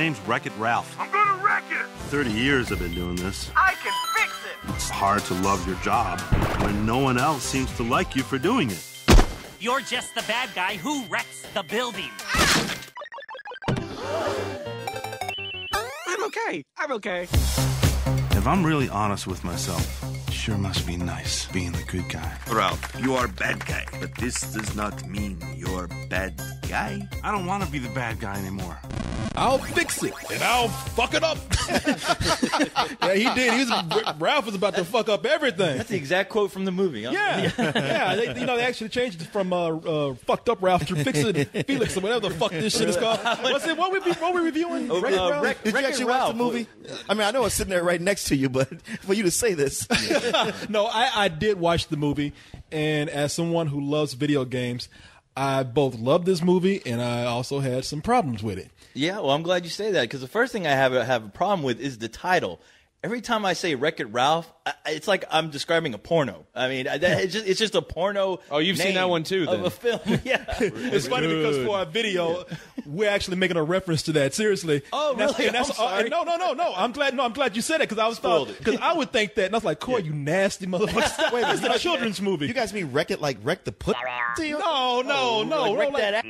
name's Wreck It Ralph. I'm gonna wreck it! 30 years I've been doing this. I can fix it! It's hard to love your job when no one else seems to like you for doing it. You're just the bad guy who wrecks the building. I'm okay. I'm okay. If I'm really honest with myself, sure must be nice being the good guy. Ralph, you are bad guy, but this does not mean you're bad guy. I don't want to be the bad guy anymore. I'll fix it and I'll fuck it up. yeah, he did. He was Ralph was about to fuck up everything. That's the exact quote from the movie. Huh? Yeah, yeah. They, you know, they actually changed it from uh, uh, "fucked up Ralph" to "fix it Felix" or whatever the fuck this shit is called. What's it? What we be, what we reviewing? Oh, Wreck-It uh, Ralph? Wreck- Did you Wreck-It actually watch Ralph. the movie? I mean, I know it's sitting there right next to you, but for you to say this, no, I, I did watch the movie, and as someone who loves video games, I both loved this movie and I also had some problems with it. Yeah, well, I'm glad you say that because the first thing I have have a problem with is the title. Every time I say Wreck It Ralph, I, it's like I'm describing a porno. I mean, I- that, it's just it's just a porno. Oh, you've seen that one too, Of a film, yeah. It's funny because for our video, we're actually making a reference to that. Seriously. Oh, And that's- really? and that's- I'm sorry. and no, no, no, no. I'm glad. No, I'm glad you said it because I was Spoiled it. because I would think that, and I was like, "Coy, you nasty motherfucker." Wait, it's a children's movie. you guys mean wreck it like wreck the put? no, no, oh, no, like, no, wreck like, that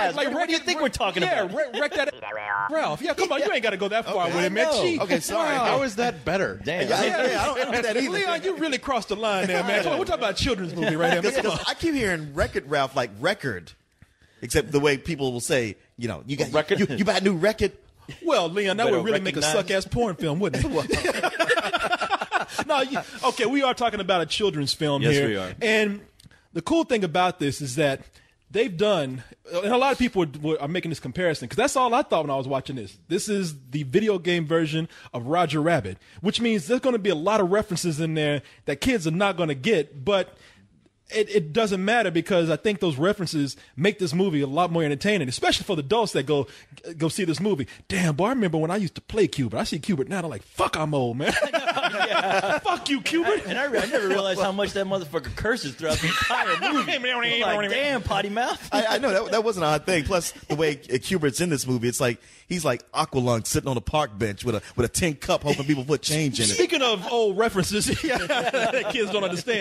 ass. like, what do you think we're talking yeah, about? wreck, wreck that, Ralph. Yeah, come on, you ain't got to go that far with it, man. know. Gee, Okay, sorry. wow. How is that better? Damn. Yeah, yeah, I don't, I don't get that either. Leon, you really crossed the line there, man. Come on, we're talking about a children's movie right here. man. Come on. Because I keep hearing Wreck It Ralph like record, except the way people will say, you know, you got Record? you, you buy a new record. Well, Leon, that Better would really make a suck ass porn film, wouldn't it? no, you, okay, we are talking about a children's film Yes, here. we are. And the cool thing about this is that they've done, and a lot of people are, are making this comparison because that's all I thought when I was watching this. This is the video game version of Roger Rabbit, which means there's going to be a lot of references in there that kids are not going to get, but it, it doesn't matter because I think those references make this movie a lot more entertaining, especially for the adults that go go see this movie. Damn, boy, I remember when I used to play Q*bert. I see Q*bert now, I'm like, fuck, I'm old, man. fuck you, Q*bert. And I, re- I never realized how much that motherfucker curses throughout the entire movie. I'm like, damn, potty mouth. I, I know that, that wasn't an odd thing. Plus, the way Q*bert's in this movie, it's like he's like Aqualung sitting on a park bench with a with a tin cup, hoping people put change in it. Speaking of old references, that kids don't understand.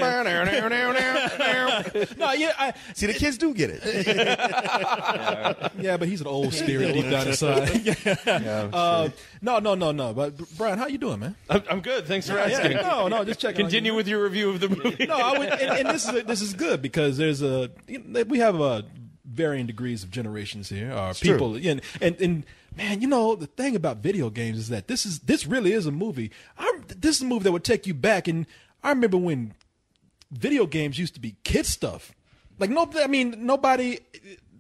no, yeah, I, See, the kids do get it. yeah, but he's an old spirit deep down inside. uh, no, no, no, no. But Brian, how you doing, man? I'm, I'm good. Thanks for asking. No, no, just checking. on. Continue with your review of the movie. no, I would, and, and this is this is good because there's a you know, we have uh, varying degrees of generations here. Our people, and, and and man, you know the thing about video games is that this is this really is a movie. I, this is a movie that would take you back, and I remember when video games used to be kid stuff. Like no, I mean nobody.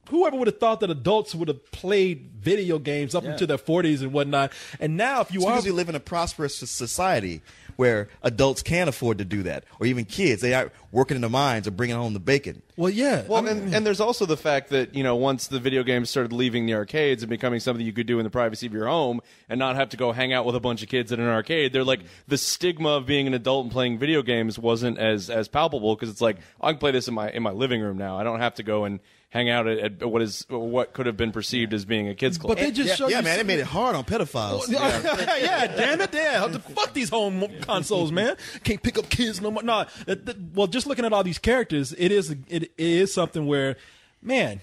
Whoever would have thought that adults would have played video games up into their 40s and whatnot, and now if you It's are because we live in a prosperous society where adults can't afford to do that, or even kids. They are working in the mines or bringing home the bacon. well, yeah, Well, I mean- and, and there's also the fact that you know once the video games started leaving the arcades and becoming something you could do in the privacy of your home and not have to go hang out with a bunch of kids at an arcade, they're like the stigma of being an adult and playing video games wasn't as as palpable because it's like I can play this in my in my living room now. I don't have to go and hang out at, at what is what could have been perceived as being a kids club. but they just Yeah, show yeah you man, it made it hard on pedophiles. yeah. damn it, yeah. How the fuck these home consoles, man? Can't pick up kids no more. No, that, that- well, just looking at all these characters, it is it is something where, man,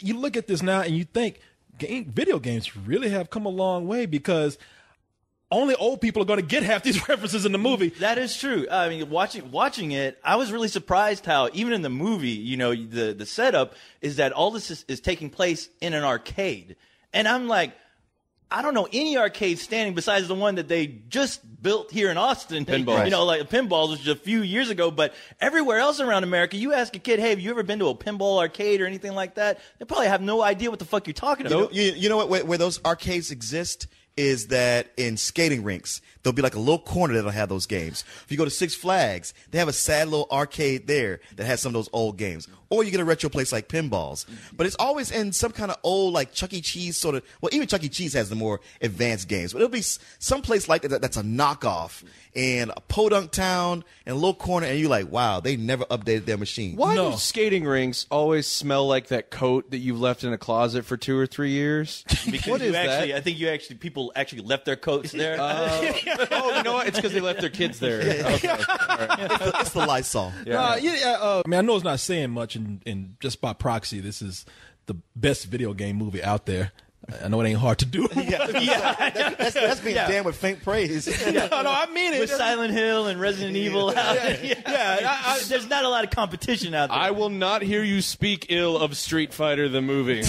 you look at this now and you think game video games really have come a long way because only old people are going to get half these references in the movie. That is true. I mean, watching watching it, I was really surprised how even in the movie, you know, the the setup is that all this is, is taking place in an arcade, and I'm like. I don't know any arcade standing besides the one that they just built here in Austin. Pinballz. You know, like Pinballz, which was a few years ago. But everywhere else around America, you ask a kid, "Hey, have you ever been to a pinball arcade or anything like that?" They probably have no idea what the fuck you're talking about. You, you know what? Where, where those arcades exist is that in skating rinks, there'll be like a little corner that'll have those games. If you go to Six Flags, they have a sad little arcade there that has some of those old games. Or you get a retro place like Pinballz. But it's always in some kind of old, like Chuck E. Cheese sort of, well, even Chuck E. Cheese has the more advanced games. But it'll be some place like that that's a knockoff and a podunk town and a little corner, and you're like, wow, they never updated their machine. Why No. do skating rinks always smell like that coat that you've left in a closet for two or three years? Because what you is actually, that? I think you actually people actually left their coats there. oh, you know what? It's because they left their kids there. Okay. It's the, it's the Lysol. Uh, yeah, yeah, uh, I mean, I know it's not saying much, and, and just by proxy, this is the best video game movie out there. I know it ain't hard to do. Yeah, That- that's, that's being Yeah. damn with faint praise. no, no, I mean it. with Silent Hill and Resident Evil out there. Yeah, I- I- there's not a lot of competition out there. I will not hear you speak ill of Street Fighter the movie.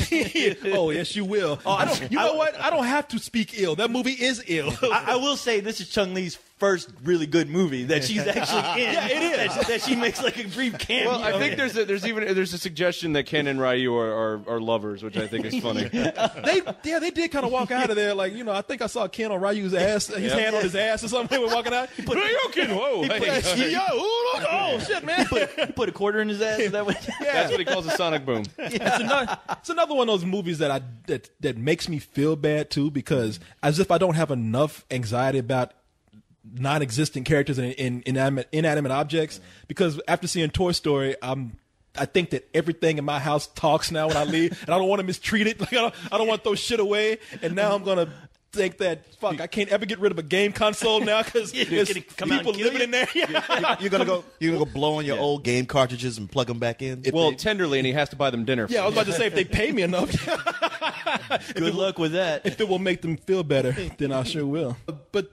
oh yes, you will. Oh, I don't, you know what? I don't have to speak ill. That movie is ill. I, I will say this is Chun-Li's first really good movie that she's actually in. Yeah, it is. That, that she makes like a brief cameo. Well, I think there's a, there's even there's a suggestion that Ken and Ryu are, are, are lovers, which I think is funny. they yeah, they did kind of walk out of there like you know. I think I saw Ken on Ryu's ass, his hand on his ass or something. They were walking out. He put, Ryuken, whoa, hey. yo, oh, oh, shit, man. he put a quarter in his ass. Is that what? That's what he calls a sonic boom. it's, another, it's another one of those movies that I that that makes me feel bad too because as if I don't have enough anxiety about non-existent characters and in, inanimate, inanimate objects because after seeing Toy Story, I'm I think that everything in my house talks now when I leave, and I don't want to mistreat it. Like I don't, I don't want to throw shit away. And now I'm gonna think that fuck, I can't ever get rid of a game console now because there's gonna come out and people living you? in there. Yeah. You're gonna go. You're gonna go blow on your old game cartridges and plug them back in. Well, tenderly, and he has to buy them dinner. yeah, I was about to say if they pay me enough. Good luck with that. if it will make them feel better, then I sure will. But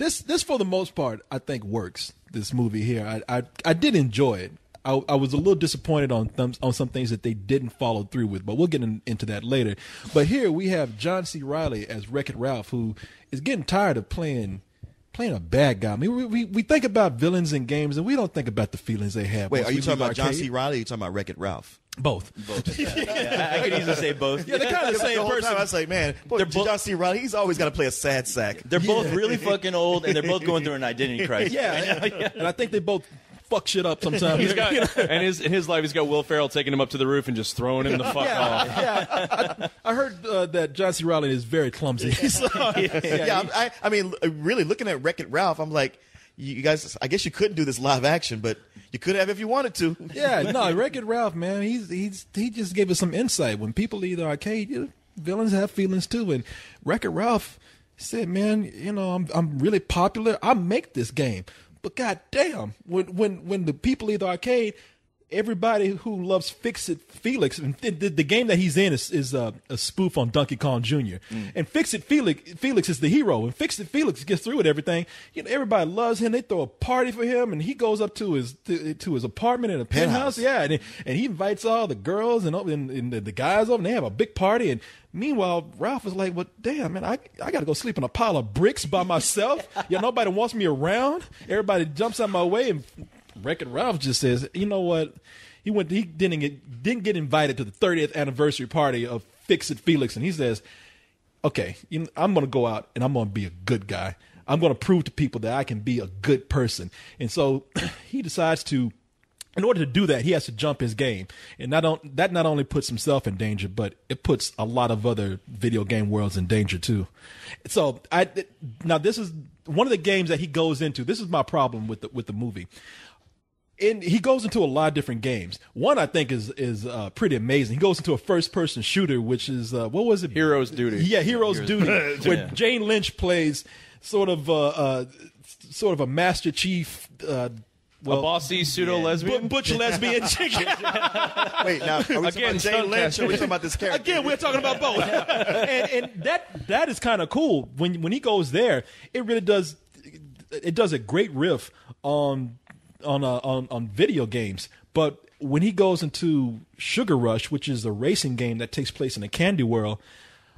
this, this for the most part, I think works. This movie here, I, I, I did enjoy it. I, I was a little disappointed on th- on some things that they didn't follow through with, but we'll get in, into that later. But here we have John C. Reilly as Wreck It Ralph, who is getting tired of playing playing a bad guy. I mean, we, we, we think about villains in games, and we don't think about the feelings they have. Wait, are you talking about John. C. Reilly? Or are you talking about Wreck It Ralph? Both. Yeah, I could easily say both. Yeah, they're kind of the The same whole person. time I was like, man, boy, They're both- John C. Reilly, he's always got to play a sad sack. They're both really fucking old, and they're both going through an identity crisis. Yeah, and I think they both fuck shit up sometimes. He's got, and his in his life, he's got Will Ferrell taking him up to the roof and just throwing him the fuck off. yeah, I, I heard uh, that John C. Reilly is very clumsy. So, Yeah, I, I mean, really looking at Wreck It Ralph, I'm like, you guys, I guess you couldn't do this live action, but you could have if you wanted to. yeah, no, Wreck It Ralph, man, he's he's he just gave us some insight. When people leave the arcade, you villains have feelings too, and Wreck It Ralph said, "Man, you know, I'm I'm really popular. I make this game, but goddamn, when when when the people leave the arcade." Everybody who loves Fix It Felix, and the, the, the game that he's in is, is uh, a spoof on Donkey Kong Jr. And Fix It Felix, Felix is the hero, and Fix It Felix gets through with everything. You know, everybody loves him. They throw a party for him, and he goes up to his to, to his apartment in a penthouse. Penthouse. Yeah, and, and he invites all the girls and, and, and the, guys over, and they have a big party. And meanwhile, Ralph is like, "Well, damn, man, I I got to go sleep in a pile of bricks by myself. yeah, nobody wants me around. Everybody jumps out my way." And Wreck It Ralph just says, "You know what?" He went. He didn't get didn't get invited to the 30th anniversary party of Fix It Felix, and he says, "Okay, you know, I'm going to go out and I'm going to be a good guy. I'm going to prove to people that I can be a good person." And so he decides to in order to do that, he has to jump his game, and not on, that not only puts himself in danger, but it puts a lot of other video game worlds in danger too. So I now this is one of the games that he goes into. This is my problem with the with the movie. And he goes into a lot of different games. One I think is is uh, pretty amazing. He goes into a first person shooter, which is uh, what was it? Hero's Duty. Yeah, Hero's Duty, where Jane Lynch plays sort of uh, uh, sort of a Master Chief. Uh, a bossy pseudo lesbian. Bu- butch lesbian chick. Wait, now, are we talking Again, about Jane Lynch or are we talking about this character? Again, we're talking about both, and, and that that is kind of cool. When when he goes there, it really does it does a great riff on on uh, on on video games. But when he goes into Sugar Rush, which is a racing game that takes place in a candy world,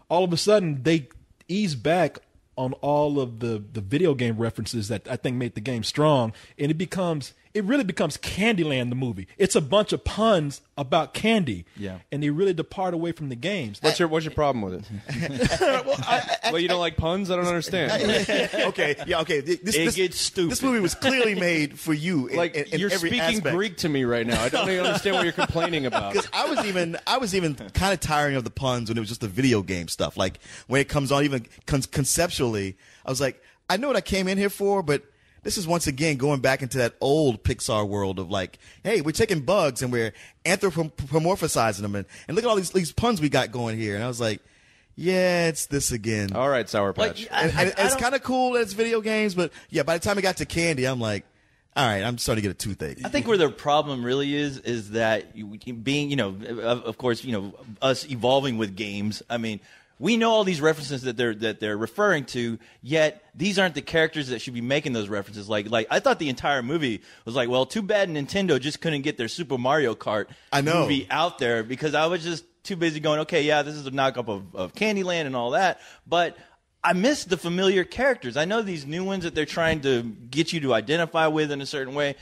all of a sudden they ease back on all of the the video game references that I think made the game strong, and it becomes it really becomes Candyland the movie. It's a bunch of puns about candy. Yeah. and they really depart away from the games. What's your What's your problem with it? well, you don't like puns. I don't understand. okay, yeah, okay. This, It this, gets stupid. This movie was clearly made for you. In, Like in, in you're every speaking aspect. Greek to me right now. I don't even understand what you're complaining about. Because I was even I was even kind of tiring of the puns when it was just the video game stuff. Like when it comes on, even con- conceptually, I was like, I know what I came in here for, but this is once again going back into that old Pixar world of like, hey, we're taking bugs and we're anthropomorphizing them, and, and look at all these these puns we got going here. And I was like, yeah, it's this again. All right, Sour Like, Patch. I- and, and I it's kind of cool that it's video games, but yeah, by the time it got to candy, I'm like, all right, I'm starting to get a toothache. I think where the problem really is is that you, being, you know, of, of course, you know, us evolving with games. I mean, we know all these references that they're that they're referring to, yet these aren't the characters that should be making those references. Like, like I thought the entire movie was like, well, too bad Nintendo just couldn't get their Super Mario Kart I know. movie out there because I was just too busy going, okay, yeah, this is a knockup of, of Candyland and all that, but. I miss the familiar characters. I know these new ones that they're trying to get you to identify with in a certain way.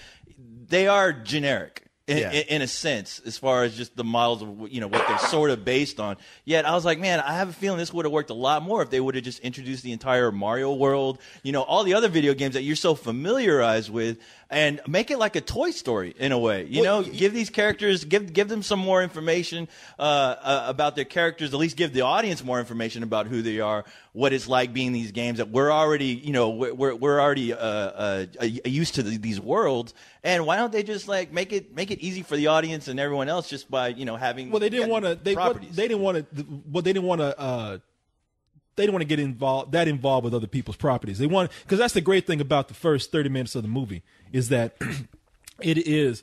They are generic in, Yeah. in, in a sense, as far as just the models of you know what they're sort of based on. Yet I was like, man, I have a feeling this would have worked a lot more if they would have just introduced the entire Mario world, you know, all the other video games that you're so familiarized with, and make it like a Toy Story in a way. You know, give these characters, give give them some more information uh, uh, about their characters. At least give the audience more information about who they are, what it's like being in these games that we're already, you know, we're we're, already uh, uh, uh, used to the, these worlds. And why don't they just like make it make it easy for the audience and everyone else just by you know having Well, they didn't want to. They what, they didn't want to. Well, they didn't want to. They don't want to get involved that involved with other people's properties. They want because that's the great thing about the first thirty minutes of the movie is that it is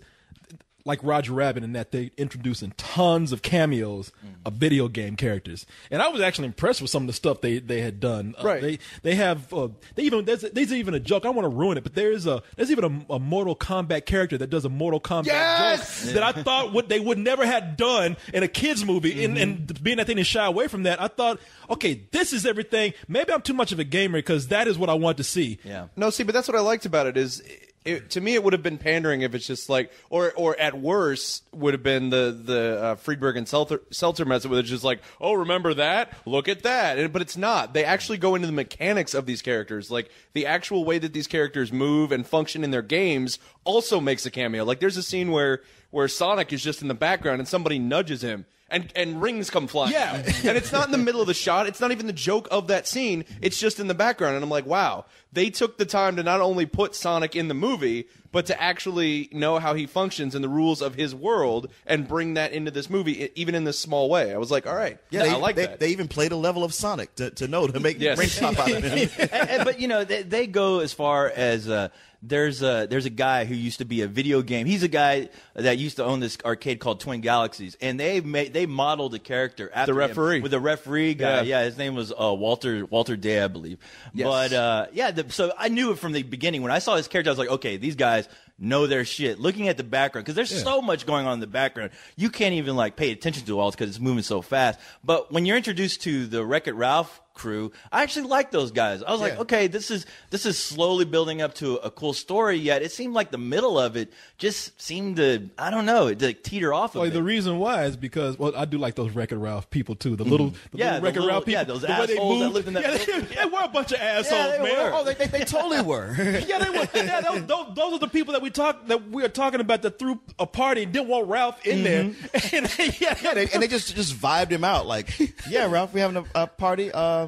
like Roger Rabbit in that they introducing tons of cameos of video game characters, and I was actually impressed with some of the stuff they they had done. Uh, Right. they they have uh, they even there's there's even a joke. I want to ruin it, but there's a there's even a, a Mortal Kombat character that does a Mortal Kombat Yes! joke that I thought what they would never have done in a kids movie, and, and being that they didn't shy away from that, I thought, okay, this is everything. Maybe I'm too much of a gamer because that is what I want to see. yeah. No, see, but that's what I liked about it is. It, to me, it would have been pandering if it's just like, or or at worst, would have been the the uh, Friedberg and Seltzer, Seltzer method, where it's just like, oh, remember that? Look at that. And- but it's not. They actually go into the mechanics of these characters, like the actual way that these characters move and function in their games, also makes a cameo. Like there's a scene where where Sonic is just in the background and somebody nudges him. And, and rings come flying. Yeah. and it's not in the middle of the shot. It's not even the joke of that scene. It's just in the background. And I'm like, wow, they took the time to not only put Sonic in the movie, but to actually know how he functions and the rules of his world and bring that into this movie, even in this small way. I was like, all right, Yeah, yeah, they, I like they, that. they even played a level of Sonic to, to know to make Yes. rings pop out of him. and, and- but you know they, they go as far as uh, there's a there's a guy who used to be a video game. He's a guy that used to own this arcade called Twin Galaxies, and they made they modeled a character after the referee. with a referee guy. Yeah. Yeah, his name was uh, Walter Walter Day, I believe. Yes. But uh, yeah, the, so I knew it from the beginning when I saw his character. I was like, okay, these guys know their shit. Looking at the background because there's so much going on in the background, you can't even like pay attention to all because it's moving so fast. But when you're introduced to the Wreck It Ralph crew, I actually like those guys. I was like, okay, this is this is slowly building up to a cool story. Yet it seemed like the middle of it just seemed to I don't know it to teeter off of Well, it. the reason why is because well, I do like those Wreck-It Ralph people too. The little, the Mm-hmm. Yeah, little Wreck-It Ralph people. yeah, those the way they assholes that lived in that yeah, they, building. yeah, we're a bunch of assholes, they man. were. oh, they, they, they totally were. Yeah, they were. Yeah, those, those, those are the people that we talk that we are talking about that threw a party and didn't want Ralph in there. Mm-hmm. And, yeah, yeah, they, and they just just vibed him out. Like, yeah, Ralph, we having a, a party. Um,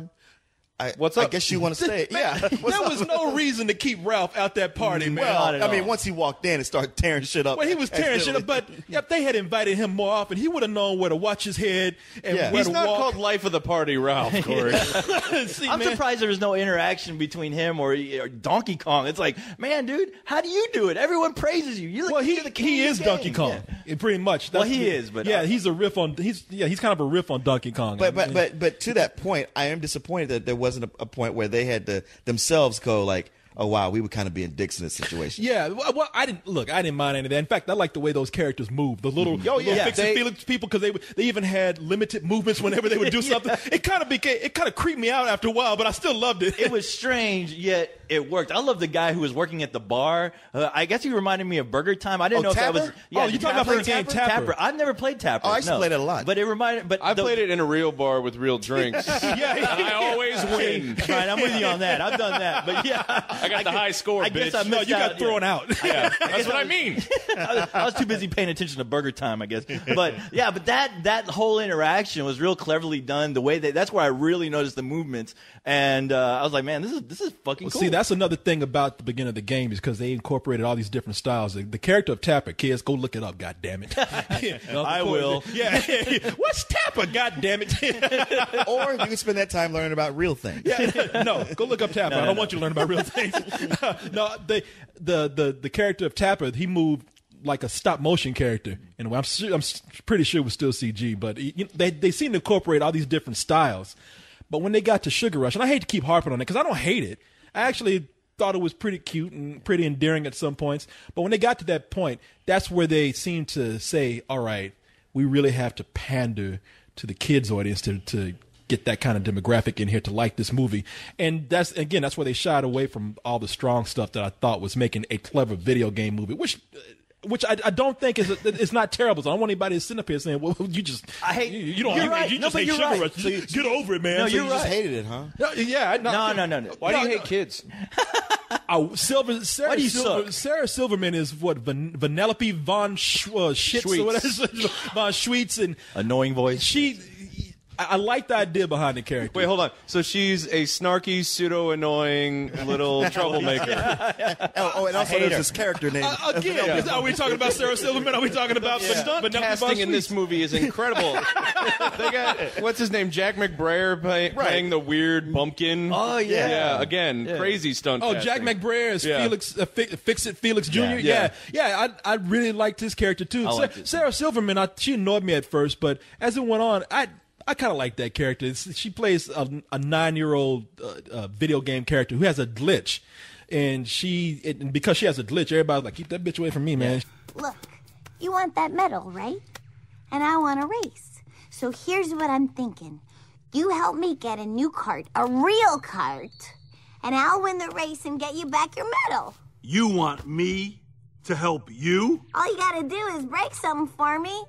I, What's I guess you want to stay. yeah, there up? was no reason to keep Ralph out that party, mm, man. Not at Well, I mean, all. once he walked in and started tearing shit up. Well, he was tearing shit up, but if they had invited him more often, he would have known where to watch his head and Yeah. where He's to not walk. called Life of the Party Ralph, Korey. See, I'm man, surprised there was no interaction between him or, or Donkey Kong. It's like, man, dude, how do you do it? Everyone praises you. You're, Well, he you're the king he of is the Donkey. Kong, Yeah. pretty much. Well, he the- is, but yeah, I- he's a riff on he's yeah he's kind of a riff on Donkey Kong. But but mean, but but to that point, I am disappointed that there wasn't a, a point where they had to themselves go like, "Oh wow, we were kind of being dicks in this situation." Yeah, well, well, I didn't look. I didn't mind any of that. In fact, I like the way those characters move. The little, mm-hmm. Oh, the little yeah. fix and They- Felix people because they they even had limited movements whenever they would do something. It kind of became it kind of creeped me out after a while, but I still loved it. It was strange, yet it worked. I love the guy who was working at the bar. Uh, I guess he reminded me of Burger Time. I didn't Oh, know if that was. Yeah, Oh, you talking about Tapper? the game Tapper. I've never played Tapper. Oh, I used to no. play that a lot. But it reminded. But I the- played it in a real bar with real drinks. Yeah, I always win. Right, I'm with you on that. I've done that, but yeah, I got the high score, I guess bitch. I no, missed you got out, thrown yeah. out. Yeah, that's what I mean. I was, I was too busy paying attention to Burger Time, I guess. But yeah, but that that whole interaction was real cleverly done. The way that that's where I really noticed the movements, and uh, I was like, man, this is this is fucking Well, cool. See, that's another thing about the beginning of the game is because they incorporated all these different styles. The, the character of Tapper, kids, go look it up. God damn it! Yeah, I will. Yeah, what's Tapper? God damn it! or you can spend that time learning about real things. Yeah, no, go look up Tapper. I don't want you to learn about real things. no, they, the the the character of Tapper, he moved like a stop motion character, and I'm su- I'm s- pretty sure it was still CG, but you know, they they seem to incorporate all these different styles. But when they got to Sugar Rush, and I hate to keep harping on it because I don't hate it, I actually thought it was pretty cute and pretty endearing at some points. But when they got to that point, that's where they seemed to say, "All right, we really have to pander to the kids' audience to to get that kind of demographic in here to like this movie." And that's again, that's where they shied away from all the strong stuff that I thought was making a clever video game movie, which. Which I, I don't think is it's not terrible. So I don't want anybody to sit up here saying, "Well, you just I hate- you, you don't you're you, right. you just but hate Sugar right. Rush. So you- Get over it, man." No, So you just- hated it, huh? no, yeah, I- no, no, no, no. Why do you No, hate kids? Oh, Silver, Sarah, Why do you Silver, suck? Sarah Silverman is what Van, Vanellope von Sch, uh, Schitz or Schweetz. whatever von Schweetz, and Annoying voice. she. I, I like the idea behind the character. Wait, hold on. So she's a snarky, pseudo annoying little troublemaker. Oh, oh and also there's this character named. Uh, again, is- are we talking about Sarah Silverman? Are we talking about The stunt Vanellope von casting in this movie is incredible. they got what's his name, Jack McBrayer play, playing the weird bumpkin. Oh, yeah. yeah. Again, crazy stunt. Oh, casting. Jack McBrayer is Yeah. Felix, uh, Fi- Fix It Felix Jr. Yeah, Yeah. yeah, I, I really liked his character too. I Sa- liked it, too. Sarah Silverman, I, she annoyed me at first, but as it went on, I I kind of like that character. It's- she plays a, a nine year old uh, uh, video game character who has a glitch, and she it, and because she has a glitch, everybody's like, keep that bitch away from me, man. Look, you want that medal, right? And I want a race. So here's what I'm thinking. You help me get a new cart, a real cart, and I'll win the race and get you back your medal. You want me to help you? All you gotta do is break something for me.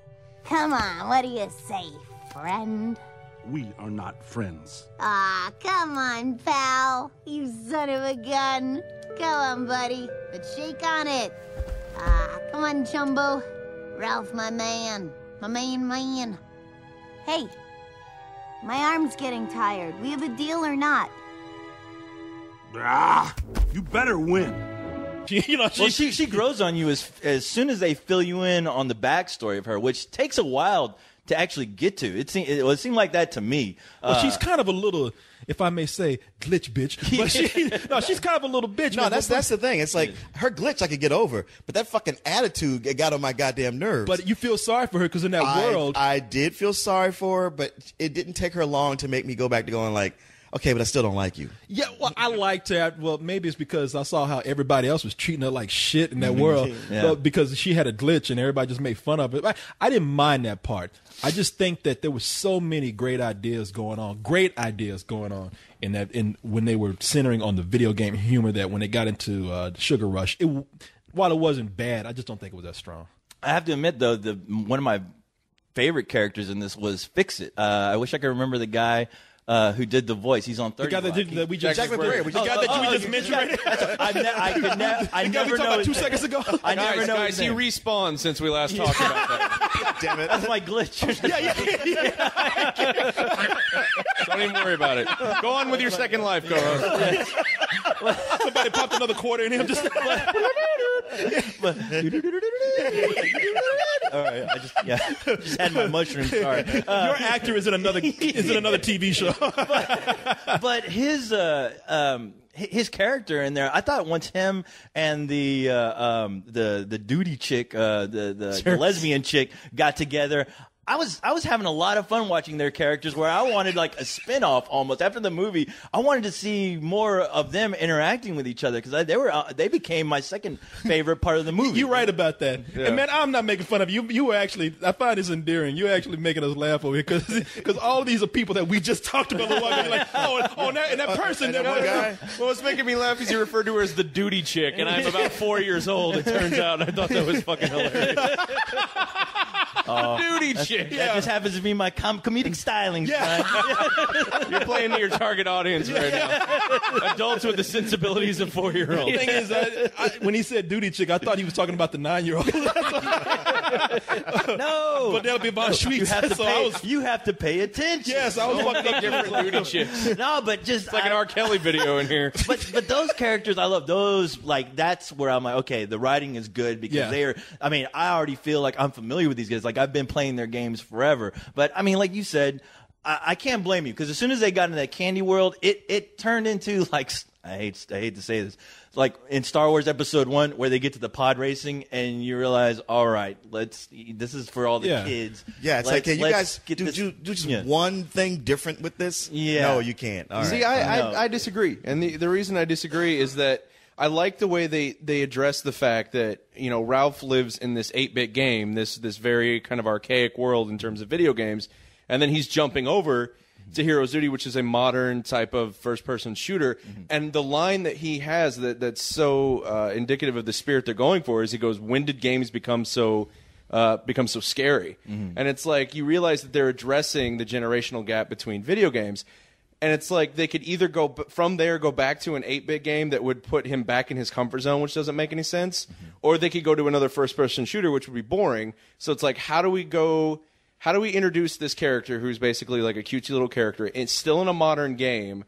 Come on, what do you say, friend? We are not friends. Ah, come on, pal. You son of a gun. Go on, buddy, but shake on it. Ah, come on, Chumbo. Ralph, my man. My main man. Hey, my arm's getting tired. We have a deal or not? Ah, you better win. She, you know, she, Well, she she grows on you as as soon as they fill you in on the backstory of her, which takes a while to actually get to. It seemed it, well, it seemed like that to me. well, Uh, she's kind of a little, if I may say, glitch bitch. But she, no, she's kind of a little bitch. No, man. that's that's the thing. It's like her glitch I could get over, but that fucking attitude it got on my goddamn nerves. But you feel sorry for her because in that I, world, I did feel sorry for her, but it didn't take her long to make me go back to going like, okay, but I still don't like you. Yeah, well, I liked her. Well, maybe it's because I saw how everybody else was treating her like shit in that world. Yeah. But because she had a glitch and everybody just made fun of it. I, I didn't mind that part. I just think that there were so many great ideas going on, great ideas going on in that. In when they were centering on the video game humor, that when they got into uh, Sugar Rush, it while it wasn't bad, I just don't think it was that strong. I have to admit though, the one of my favorite characters in this was Fix It. Uh, I wish I could remember the guy. Uh, who did the voice? He's on The thirty. guy that, Rock. did, that we just Jack McBrayer. The guy that Oh, you oh, just oh, mentioned yeah. right now. I, ne- I could ne- I The guy we talked know about his two name. seconds ago. I never Guys, know guys, his he name. respawned since we last talked about that. Damn it! That's my glitch. Yeah. yeah. Don't even worry about it. Go on with your second life, co-host. Somebody popped another quarter in him. Just All right, I just yeah, just had my mushroom. Sorry. Uh, your actor is in another is in another TV show. but his uh, um, hi- his character in there, I thought once him and the uh, um, the the duty chick, uh, the the, the lesbian chick got together, I was I was having a lot of fun watching their characters where I wanted like a spin-off almost after the movie. I wanted to see more of them interacting with each other cuz they were uh, they became my second favorite part of the movie. You're right about that. And man, I'm not making fun of you. You were actually, I find this endearing. You're actually making us laugh over here because because all of these are people that we just talked about. a while ago. Like, oh, and, oh, and that, and that person, that one guy. Well, what's making me laugh is you referred to her as the duty chick, and I'm about four years old. It turns out I thought that was fucking hilarious. the duty chick. That just happens to be my com- comedic styling. Yeah. You're playing to your target audience right now. Adults with the sensibilities of four year olds. The thing is, I, I, when he said duty chick, I thought he was talking about the nine year old. no, but that'll be Von Schweetz. you have to so pay. I was, you have to pay attention. yes, I was fucked up Different duty chicks. No, but just It's like an R. Kelly video in here. but but those characters I love those like that's where I'm like okay the writing is good because Yeah. they're I mean I already feel like I'm familiar with these guys like I've been playing their games forever but I mean like you said I, I can't blame you because as soon as they got into that candy world it it turned into like I hate I hate to say this like in Star Wars Episode One where they get to the pod racing and you realize all right let's this is for all the Yeah. kids Yeah, it's Let's- like, can you let's guys get do, this- do, do just Yeah. one thing different with this? Yeah. No, you can't. All right. See, I, know. I, I disagree, and the the reason I disagree is that I like the way they they address the fact that you know Ralph lives in this eight bit game, this this very kind of archaic world in terms of video games, and then he's jumping over to Heroes Duty, which is a modern type of first person shooter, and the line that he has that that's so uh, indicative of the spirit they're going for is he goes, "When did games become so?" uh, becomes so scary. And it's like you realize that they're addressing the generational gap between video games. And it's like they could either go b- from there, go back to an 8 bit game that would put him back in his comfort zone, which doesn't make any sense, mm-hmm. or they could go to another first person shooter, which would be boring. So it's like, how do we go? How do we introduce this character who's basically like a cutesy little character? It's still in a modern game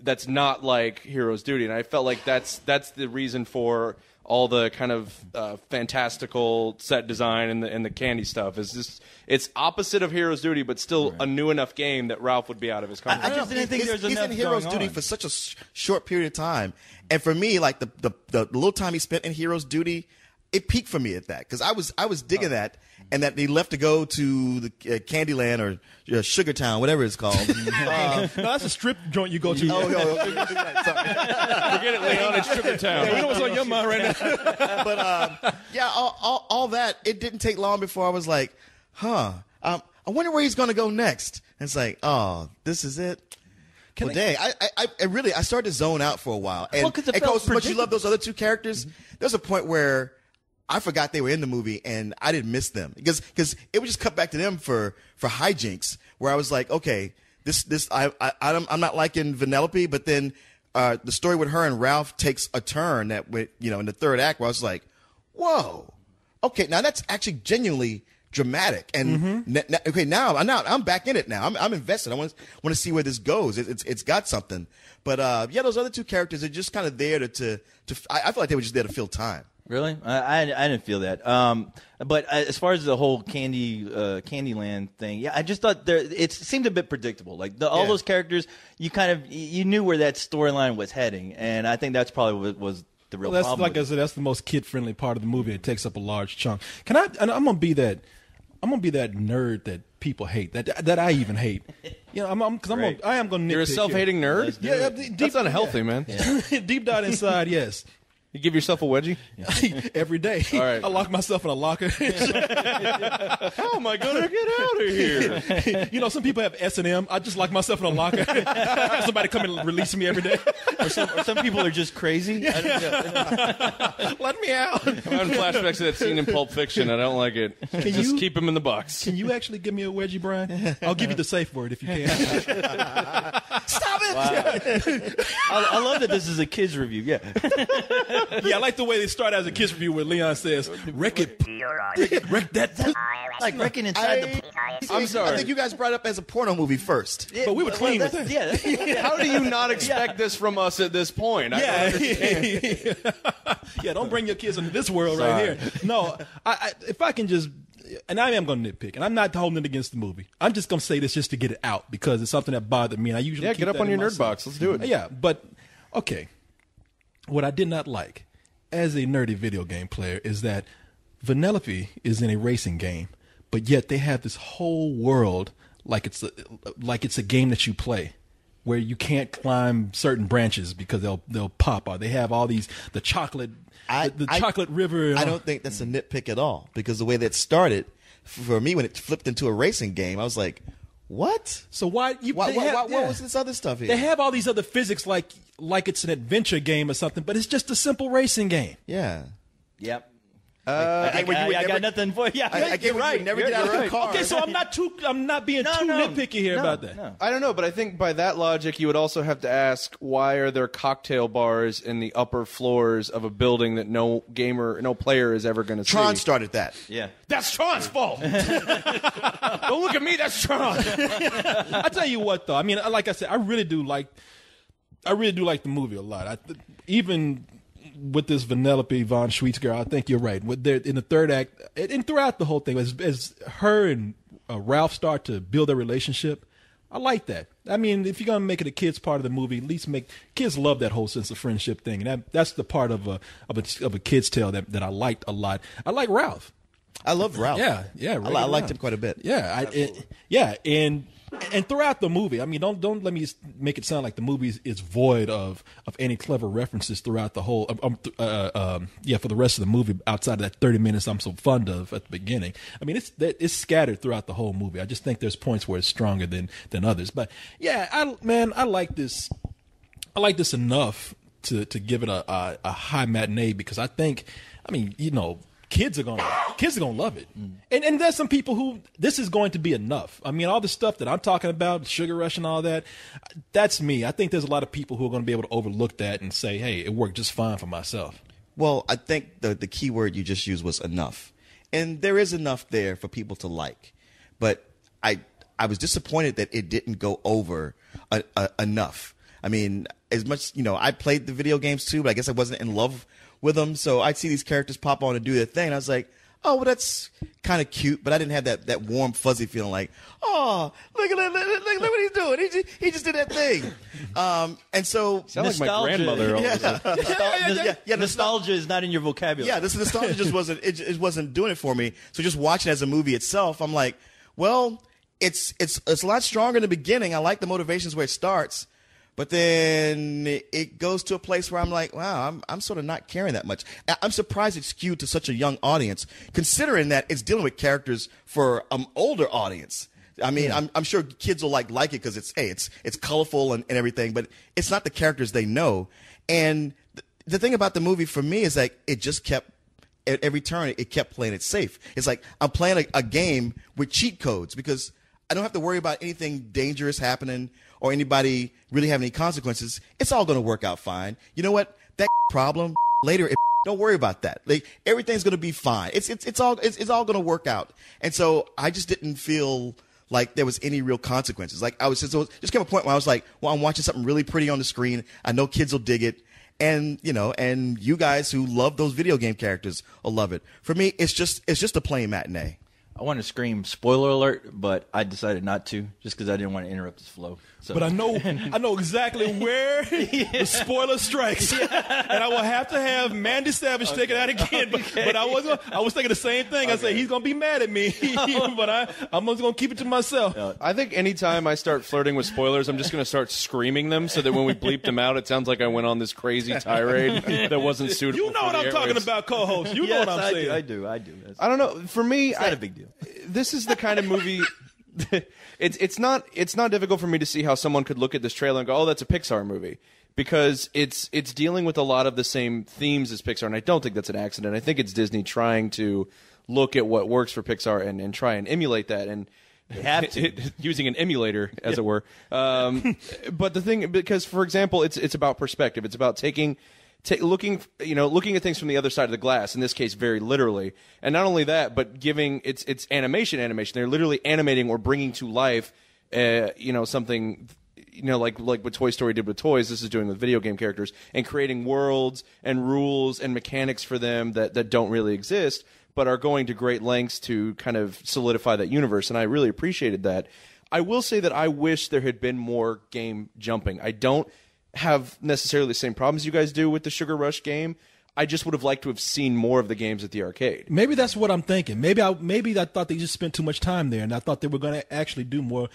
that's not like Heroes Duty, and I felt like that's that's the reason for all the kind of uh, fantastical set design and the and the candy stuff. Is just it's opposite of Heroes Duty, but still a new enough game that Ralph would be out of his comfort. I zone. just didn't think he's, there he's enough in Heroes going Duty on. for such a sh- short period of time, and for me, like the, the the little time he spent in Heroes Duty, it peaked for me at that because I was I was digging that, and that he left to go to the uh, Candyland or uh, Sugar Town, whatever it's called. uh, no, that's a strip joint you go to. oh, no, no, sorry. Forget it, Leon. It's Sugar Town. Yeah, we know what's on your mind right now. but um, yeah, all, all, all that it didn't take long before I was like, huh, um, I wonder where he's going to go next. And it's like, oh, this is it. well, dang, I, I, I really, I started to zone out for a while, and Well, 'cause it and felt much you love those other two characters, there's a point where I forgot they were in the movie, and I didn't miss them because because it would just cut back to them for for hijinks, where I was like, okay, this this I, I I'm, I'm not liking Vanellope, but then uh, the story with her and Ralph takes a turn that went, you know, in the third act, where I was like, whoa, okay, now that's actually genuinely dramatic. And n- n- okay, now I'm now I'm back in it. Now I'm I'm invested. I want to want to see where this goes. It, it's it's got something. But uh, yeah, those other two characters are just kind of there to to. to I, I feel like they were just there to fill time. Really? I, I, I didn't feel that. Um, but as far as the whole Candy uh, Candyland thing, yeah, I just thought there it seemed a bit predictable. Like the, all Yeah. those characters, you kind of you knew where that storyline was heading, and I think that's probably what was the real Well, that's problem. like I said. That's the most kid friendly part of the movie. It takes up a large chunk. Can I? And I'm gonna be that. I'm gonna be that nerd that people hate. That that I even hate. You know, I'm because I'm, Great. gonna, I am gonna. You're a self-hating nerd. Yeah, it. yeah, deep, That's unhealthy, man. deep down inside, yes. You give yourself a wedgie. Every day, All right. I lock myself in a locker. How am I gonna get out of here? you know, some people have S and M. I just lock myself in a locker. Somebody come and release me every day. or, some, or some people are just crazy. I don't know. Let me out. I'm having flashbacks to that scene in Pulp Fiction. I don't like it. Just you- keep him in the box. Can you actually give me a wedgie, Brian? I'll give you the safe word if you can. Stop it! I, I love that this is a kids review. Yeah, yeah, I like the way they start as a kids review where Leon says, "Wreck it, wreck that." puss." like wrecking inside I, the. I'm sorry. I think you guys brought it up as a porno movie first. yeah, But we were clean with that's- Yeah, How do you not expect this from us at this point? I don't Yeah, yeah. Don't bring your kids into this world right here. No, I, I, if I can just, and I am going to nitpick, and I'm not holding it against the movie. I'm just going to say this just to get it out because it's something that bothered me. And I usually Yeah, get up on your nerd box. Let's do it. Yeah, but okay. What I did not like as a nerdy video game player is that Vanellope is in a racing game, but yet they have this whole world like it's a, like it's a game that you play where you can't climb certain branches because they'll they'll pop out. They have all these the chocolate I- the, the I- chocolate river. and I all- don't think that's a nitpick at all because the way that started for me when it flipped into a racing game, I was like, "What? So why you? Why, they why, have- why, what was this other stuff here?" They have all these other physics like like it's an adventure game or something, but it's just a simple racing game. yeah. Yep. Uh, I, I, when I, I never- got nothing for you. I, I get You're right. Never You're- get out you're of right. the car. Okay, so I'm not too I'm not being No, too no. nitpicky here No, about that. no. I don't know, but I think by that logic, you would also have to ask why are there cocktail bars in the upper floors of a building that no gamer, no player is ever going to see? Tron started that. Yeah. That's Tron's fault. Don't look at me. That's Tron. I tell you what, though. I mean, like I said, I really do like. I really do like the movie a lot. I th- even with this Vanellope von Schweetz girl, I think you're right. With there in the third act and, and throughout the whole thing, as, as her and uh, Ralph start to build their relationship, I like that. I mean, if you're gonna make it a kids part of the movie, at least make kids love that whole sense of friendship thing, and that that's the part of a of a of a kids tale that that I liked a lot. I like Ralph. I love Ralph. Yeah, yeah, I, I liked him quite a bit. Yeah, I, it, yeah, and and throughout the movie, I mean, don't don't let me make it sound like the movie is, is void of of any clever references throughout the whole. Um, um, uh, um, yeah, for the rest of the movie, outside of that thirty minutes I'm so fond of at the beginning. I mean, it's that- it's scattered throughout the whole movie. I just think there's points where it's stronger than than others. But yeah, I man, I like this. I like this enough to to give it a, a a high matinee because I think, I mean, you know, kids are gonna kids are gonna love it, and and there's some people who this is going to be enough. I mean, all the stuff that I'm talking about, sugar rush and all that, that's me. I think there's a lot of people who are going to be able to overlook that and say, hey, it worked just fine for myself. Well, I think the the key word you just used was enough, and there is enough there for people to like, but I I was disappointed that it didn't go over a, a, enough. I mean, as much you know, I played the video games too, but I guess I wasn't in love with them. So I'd see these characters pop on and do their thing, and I was like, oh, well, that's kind of cute, but I didn't have that that warm fuzzy feeling like, oh, look at that, look, look, look what he's doing. He just, he just did that thing, um, and so Sound like my Nostalgia. grandmother. all yeah, sudden. yeah, yeah, yeah, yeah, Nostalgia is not in your vocabulary. yeah, this nostalgia just wasn't it, it wasn't doing it for me. So just watching as a movie itself, I'm like, well, it's it's it's a lot stronger in the beginning. I like the motivations where it starts, but then it, goes to a place where I'm like, wow, I'm I'm sort of not caring that much. I'm surprised it's skewed to such a young audience, considering that it's dealing with characters for an older audience. I mean, I'm, I'm sure kids will like like it because it's hey, it's it's colorful and, and everything, but it's not the characters they know. And th- the thing about the movie for me is like it just kept at every turn it kept playing it safe. It's like I'm playing a, a game with cheat codes because I don't have to worry about anything dangerous happening or anybody really have any consequences. It's all going to work out fine. You know what? That problem later. Don't worry about that. Like everything's going to be fine. It's it's it's all it's, it's all going to work out. And so I just didn't feel like there was any real consequences. Like I was just, just came a point where I was like, well, I'm watching something really pretty on the screen. I know kids will dig it. And you know, and you guys who love those video game characters will love it. For me, it's just it's just a plain matinee. I want to scream spoiler alert, but I decided not to just because I didn't want to interrupt this flow. So. But I know I know exactly where the spoiler strikes, and I will have to have Mandy Savage take it out again. But, but I was I was thinking the same thing. I said he's gonna be mad at me, oh. but I I'm just gonna keep it to myself. I think anytime I start flirting with spoilers, I'm just going to start screaming them so that when we bleep them out, it sounds like I went on this crazy tirade that wasn't suitable. For You know for what the I'm talking about, co-host. You know what I'm I saying. do. I do. I do. That's, I don't know. For me, it's not I- a big deal. this is the kind of movie. it's it's not it's not difficult for me to see how someone could look at this trailer and go, "Oh, that's a Pixar movie," because it's it's dealing with a lot of the same themes as Pixar, and I don't think that's an accident. I think it's Disney trying to look at what works for Pixar and, and try and emulate that and. have to. using an emulator, as it were. Um, but the thing, because for example, it's it's about perspective. It's about taking, ta- looking, you know, looking at things from the other side of the glass. In this case, very literally, and not only that, but giving it's it's animation. Animation. They're literally animating or bringing to life, uh, you know, something. You know, like like what Toy Story did with toys, this is doing with video game characters and creating worlds and rules and mechanics for them that that don't really exist but are going to great lengths to kind of solidify that universe. And I really appreciated that. I will say that I wish there had been more game jumping. I don't have necessarily the same problems you guys do with the Sugar Rush game. I just would have liked to have seen more of the games at the arcade. Maybe that's what I'm thinking. Maybe I maybe I thought they just spent too much time there, and I thought they were going to actually do more.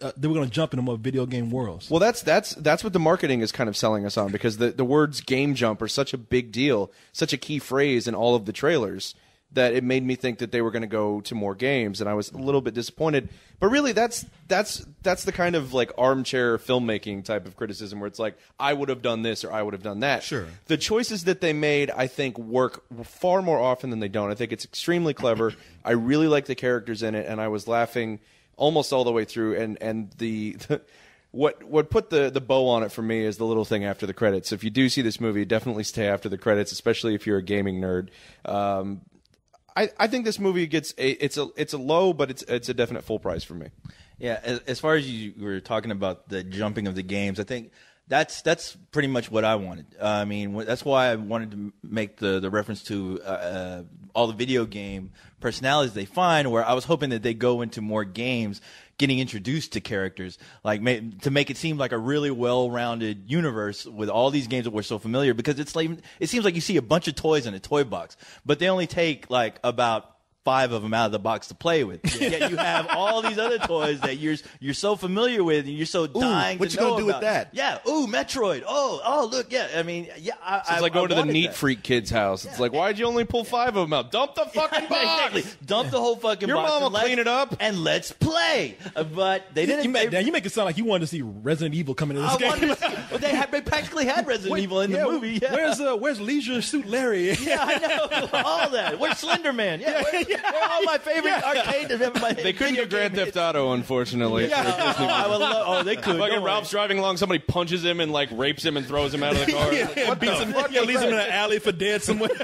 Uh, they were going to jump into more video game worlds. Well, that's that's that's what the marketing is kind of selling us on because the the words game jump are such a big deal, such a key phrase in all of the trailers that it made me think that they were going to go to more games and I was a little bit disappointed. But really that's that's that's the kind of like armchair filmmaking type of criticism where it's like I would have done this or I would have done that. Sure. The choices that they made I think work far more often than they don't. I think it's extremely clever. I really like the characters in it and I was laughing almost all the way through and and the, what what put the the bow on it for me is the little thing after the credits. If you do see this movie, definitely stay after the credits, especially if you're a gaming nerd. Um, I, I think this movie gets a it's a it's a low, but it's it's a definite full price for me. Yeah, as, as far as you were talking about the jumping of the games, I think that's that's pretty much what I wanted. Uh, I mean, that's why I wanted to make the the reference to uh, uh, all the video game personalities they find. Where I was hoping that they go into more games, getting introduced to characters, like ma- to make it seem like a really well-rounded universe with all these games that we're so familiar. Because it's like it seems like you see a bunch of toys in a toy box, but they only take like about five of them out of the box to play with. Yet you have all these other toys that you're you're so familiar with, and you're so dying. what to you gonna know do with that? Yeah. Ooh, Metroid. Oh, oh, look. Yeah. I mean, yeah. I, It's I, like I going to the neat that. freak kid's house. It's like why'd you only pull five of them out? Dump the fucking box. Exactly. Dump the whole fucking Your box. mom will clean it up. and let's play. Uh, But they didn't. you, make, they, now, you make it sound like you wanted to see Resident Evil coming in this I game. to see, but they had they practically had Resident Evil in the movie. Yeah. Where's uh, Where's Leisure Suit Larry? yeah, I know all that. Where's Slender Man? Yeah, where, where are all my favorite arcade. My They couldn't video get Grand Theft Auto, unfortunately. hits. Oh, I would love, oh, they could. Fucking Don't worry. Ralph's driving along, somebody punches him and like rapes him and throws him out of the car. yeah, beats him, yeah, leaves him in an alley for dead somewhere.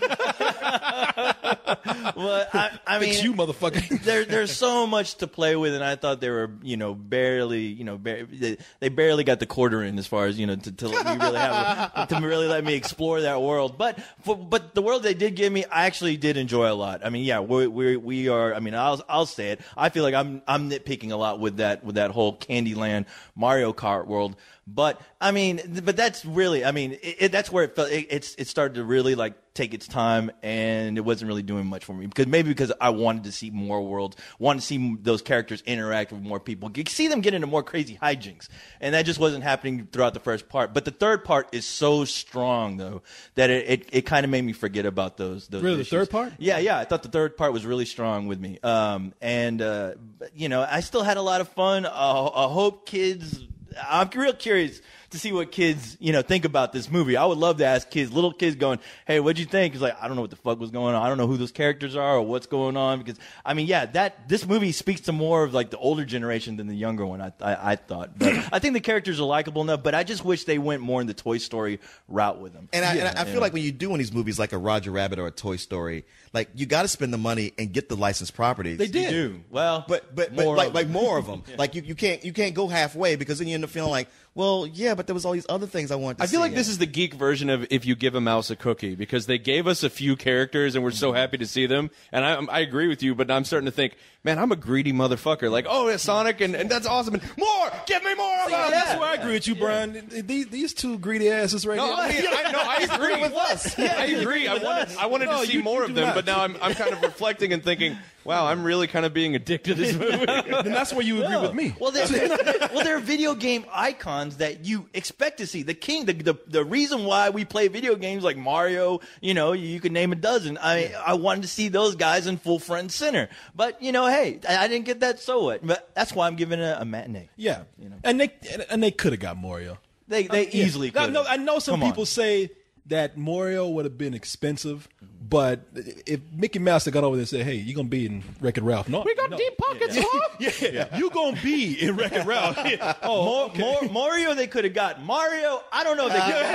Well, I, I mean, Fix you, motherfucker. there, there's so much to play with, and I thought they were, you know, barely, you know, bar- they, they barely got the quarter in as far as you know to, to let me really have to really let me explore that world. But for, but the world they did give me, I actually did enjoy a lot. I mean, yeah, we we we are. I mean, I'll I'll say it. I feel like I'm I'm nitpicking a lot with that with that whole Candyland Mario Kart world. But I mean, but that's really, I mean, it, it, that's where it felt. It, it's it started to really like take its time, and it wasn't really doing much for me because maybe because I wanted to see more worlds, wanted to see those characters interact with more people, see them get into more crazy hijinks, and that just wasn't happening throughout the first part. But the third part is so strong though that it it, it kind of made me forget about those those. Really, the third part? Yeah, yeah. I thought the third part was really strong with me. Um, and uh, you know, I still had a lot of fun. Uh, I hope kids. I'm real curious to see what kids, you know, think about this movie. I would love to ask kids, little kids, going, "Hey, what'd you think?" It's like I don't know what the fuck was going on. I don't know who those characters are or what's going on because I mean, yeah, that this movie speaks to more of like the older generation than the younger one. I I, I thought, but I think the characters are likable enough. But I just wish they went more in the Toy Story route with them. And I, and I feel yeah. like when you do one of these movies like a Roger Rabbit or a Toy Story, like you got to spend the money and get the licensed properties. They did. do well, but but, but more like of like them. more of them. Like you, you can't you can't go halfway because then you end up feeling like, well, yeah, but there was all these other things I wanted. to I feel see. like this is the geek version of if you give a mouse a cookie because they gave us a few characters and we're so happy to see them. And I, I agree with you, but I'm starting to think, man, I'm a greedy motherfucker. Like, oh, it's Sonic, and, and that's awesome. And more, give me more of them. That's where I agree with you, Brian. These, these two greedy asses right No, here. I, mean, I, no, I agree with us. I agree. I wanted, I wanted No, to see you- more you of them, not. but now I'm, I'm kind of reflecting and thinking, wow, I'm really kind of being addicted to this movie. then that's where you agree with me. Well, they're, well, they're video game icons that you expect to see. The king, the, the the reason why we play video games like Mario, you know, you could name a dozen. I I wanted to see those guys in full front and center. But you know, hey, I, I didn't get that. So what? But that's why I'm giving it a, a matinee. Yeah, and they and they could have got Mario. They they uh, Yeah. easily Now, could. no, I know some Come on. people say that Mario would have been expensive, but if Mickey Mouse had gone over there and said, "Hey, you're gonna be in Wreck It Ralph," no, we got deep pockets, huh? yeah, you gonna be in Wreck It Ralph. oh, More, okay. more, Mario, they could have got Mario. I don't know if they could.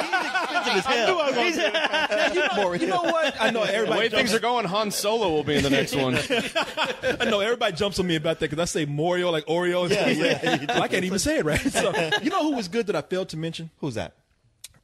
He's expensive as hell. knew I was gonna you, know, you know what? I know everybody. the way jumps, things are going, Han Solo will be in the next one. I know everybody jumps on me about that because I say Mario like Oreo. Yeah, yeah. I can't even say it right. So, you know who was good that I failed to mention? who's that?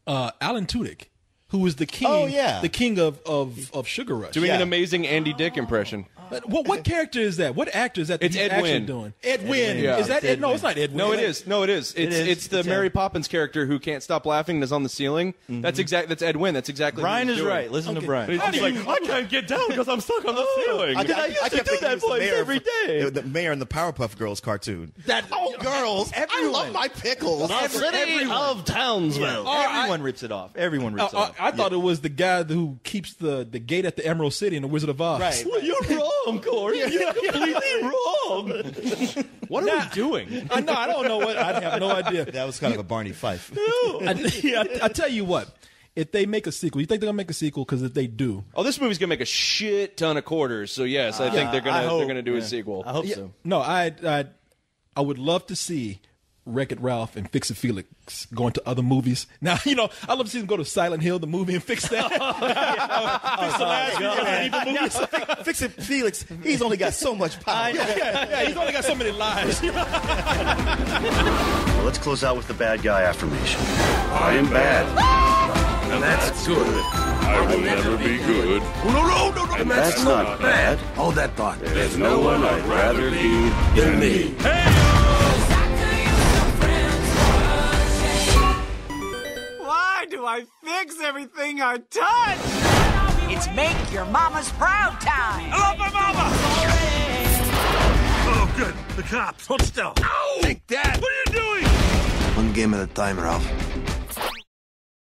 Uh, Alan Tudyk. Who was the king. Oh, yeah. the king of of, of Sugar Rush. Doing Yeah. an amazing Andy Dick impression. But what what character is that? What actor is that? that It's he's Ed actually Wynn. doing? Ed Wynn. Yeah. Is that It's Ed? No, it's not Ed Wynn. No, it is. No, it is. It's is. it's the It's Mary Ed. Poppins character who can't stop laughing and is on the ceiling. That's exact. That's Ed Wynn. That's exactly. Brian what is he's doing. right. Listen to Brian. He's just like, I can't get down because I'm stuck on the ceiling. I, I, I used I to do that it was the voice mayor every from- day. The mayor in the Powerpuff Girls cartoon. That- oh, girls! I love my pickles. Everyone. of Townsville. Everyone rips it off. Everyone Uh, rips it uh, off. I thought it was the guy who keeps the, the gate at the Emerald City in the Wizard of Oz. Right. Well, you're wrong, Korey. You're completely wrong. What are we doing? I know. I don't know what. I have no idea. That was kind of a Barney Fife. I, yeah, I, I tell you what. If they make a sequel, you think they're gonna make a sequel? Because if they do, Oh, this movie's gonna make a shit ton of quarters. So yes, I uh, think they're gonna hope. they're gonna do a sequel. I hope Yeah, so. no, I, I, I would love to see Wreck It Ralph and Fix It Felix going to other movies. Now, you know, I love to see them go to Silent Hill, the movie, and fix that. fix the last oh, Resident Evil movies. Fix it, Felix. He's only got so much power. yeah, yeah, he's only got so many lives. Well, let's close out with the bad guy affirmation. I am bad. Ah! And that's good. I will never be good. Oh, no, no, no, no. And that's not bad. Hold that thought. There's no one I'd rather be than me. Why do I fix everything I touch? It's make your mama's proud time. I love my mama. Oh, good. The cops. Hold still. Ow! Take that. What are you doing? One game at a time, Ralph.